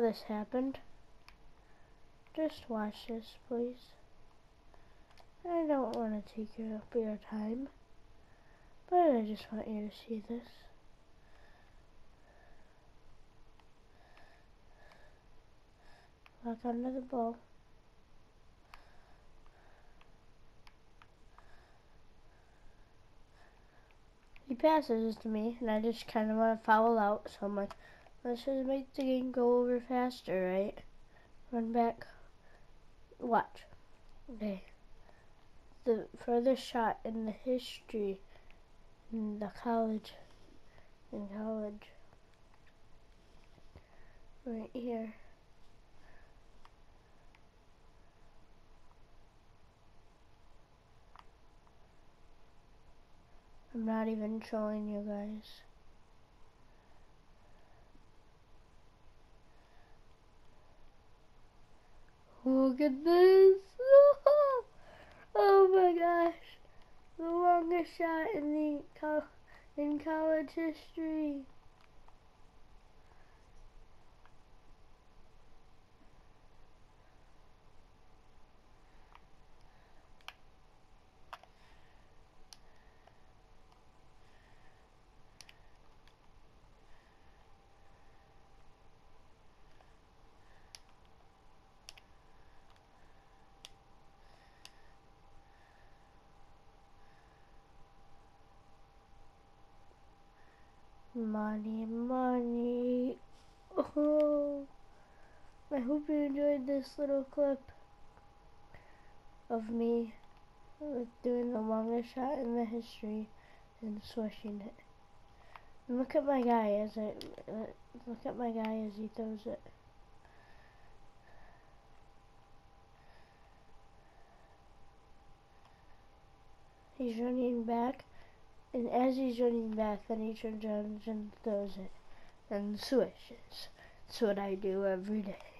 this happened. Just watch this, please. I don't want to take up your time, but I just want you to see this. Walk under the ball. He passes to me, and I just kind of want to foul out, so I'm like, let's just make the game go over faster, right? Run back. Watch. Okay. The furthest shot in the history in the college, in college, right here. I'm not even showing you guys. Look at this! oh my gosh! The longest shot in the co in college history. Money, money. Oh, I hope you enjoyed this little clip of me doing the longest shot in the history and swishing it. And look at my guy as I look at my guy as he throws it. He's running back and as he's running back, then he turns around and throws it and swishes. That's what I do every day.